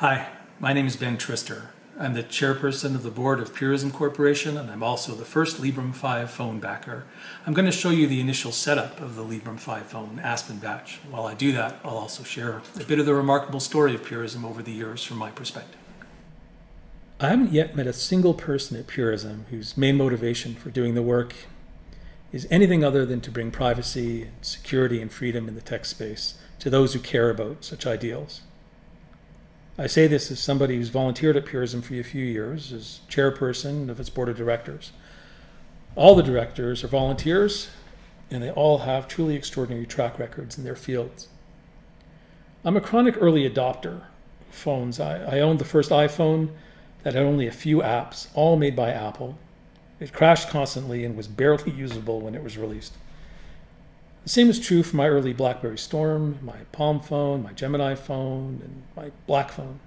Hi, my name is Ben Trister. I'm the chairperson of the board of Purism Corporation, and I'm also the first Librem 5 phone backer. I'm going to show you the initial setup of the Librem 5 phone Aspen batch. While I do that, I'll also share a bit of the remarkable story of Purism over the years from my perspective. I haven't yet met a single person at Purism whose main motivation for doing the work is anything other than to bring privacy, and security, and freedom in the tech space to those who care about such ideals. I say this as somebody who's volunteered at Purism for a few years as chairperson of its board of directors. All the directors are volunteers, and they all have truly extraordinary track records in their fields. I'm a chronic early adopter of phones. I, I owned the first iPhone that had only a few apps, all made by Apple. It crashed constantly and was barely usable when it was released. The same is true for my early BlackBerry Storm, my Palm phone, my Gemini phone, and my Black phone.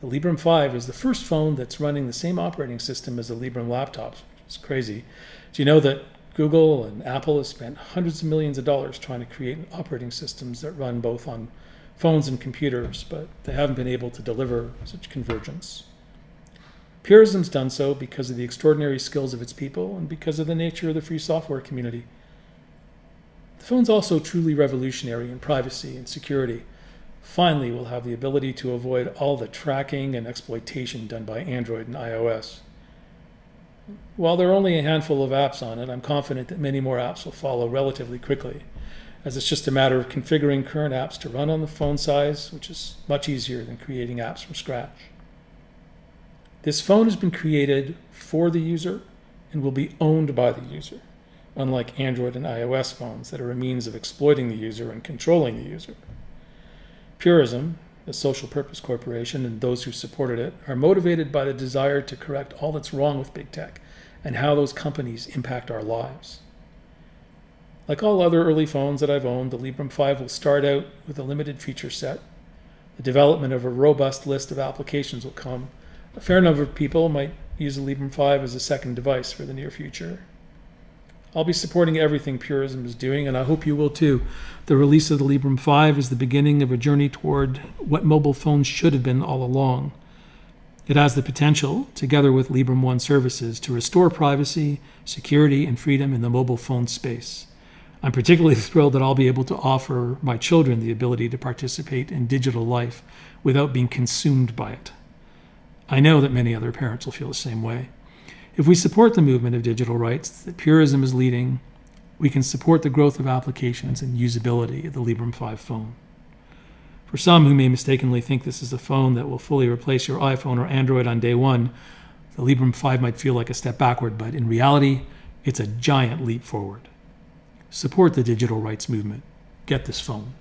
The Librem 5 is the first phone that's running the same operating system as the Librem laptops, which is crazy. Do you know that Google and Apple have spent hundreds of millions of dollars trying to create operating systems that run both on phones and computers, but they haven't been able to deliver such convergence. Purism's done so because of the extraordinary skills of its people and because of the nature of the free software community. The phone's also truly revolutionary in privacy and security. Finally, we'll have the ability to avoid all the tracking and exploitation done by Android and iOS. While there are only a handful of apps on it, I'm confident that many more apps will follow relatively quickly, as it's just a matter of configuring current apps to run on the phone size, which is much easier than creating apps from scratch. This phone has been created for the user and will be owned by the user unlike Android and iOS phones that are a means of exploiting the user and controlling the user. Purism, the social purpose corporation, and those who supported it are motivated by the desire to correct all that's wrong with big tech and how those companies impact our lives. Like all other early phones that I've owned, the Librem 5 will start out with a limited feature set. The development of a robust list of applications will come. A fair number of people might use the Librem 5 as a second device for the near future. I'll be supporting everything Purism is doing, and I hope you will too. The release of the Librem 5 is the beginning of a journey toward what mobile phones should have been all along. It has the potential, together with Librem One services, to restore privacy, security, and freedom in the mobile phone space. I'm particularly thrilled that I'll be able to offer my children the ability to participate in digital life without being consumed by it. I know that many other parents will feel the same way. If we support the movement of digital rights that Purism is leading, we can support the growth of applications and usability of the Librem 5 phone. For some who may mistakenly think this is a phone that will fully replace your iPhone or Android on day one, the Librem 5 might feel like a step backward, but in reality, it's a giant leap forward. Support the digital rights movement. Get this phone.